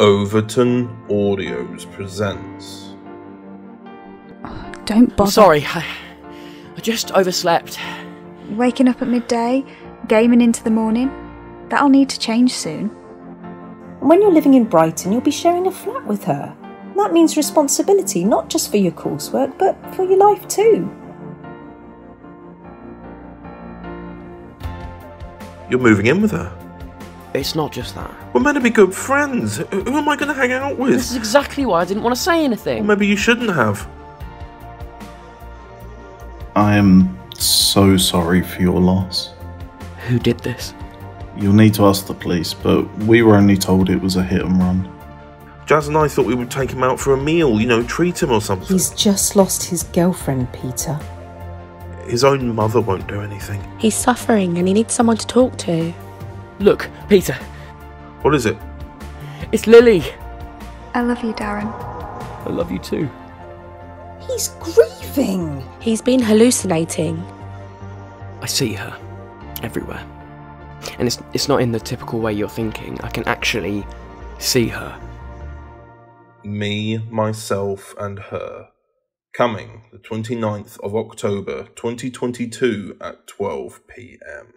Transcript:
Overton Audios presents. Don't bother. I'm sorry, I, I just overslept. Waking up at midday, gaming into the morning. That'll need to change soon. When you're living in Brighton, you'll be sharing a flat with her. That means responsibility, not just for your coursework, but for your life too. You're moving in with her. It's not just that. We're meant to be good friends. Who who am I going to hang out with? This is exactly why I didn't want to say Well, anything. maybe you shouldn't have. I am so sorry for your loss. Who did this? You'll need to ask the police, but we were only told it was a hit and run. Jazz and I thought we would take him out for a meal, you know, treat him or something. He's just lost his girlfriend, Peter. His own mother won't do anything. He's suffering and he needs someone to talk to. Look, Peter, What is it? it's Lily. I love you, Darren. I love you too. He's grieving. He's been hallucinating. I see her everywhere. And it's, it's not in the typical way you're thinking. I can actually see her. Me, Myself, and Her. Coming the 29th of October 2022 at 12 pm.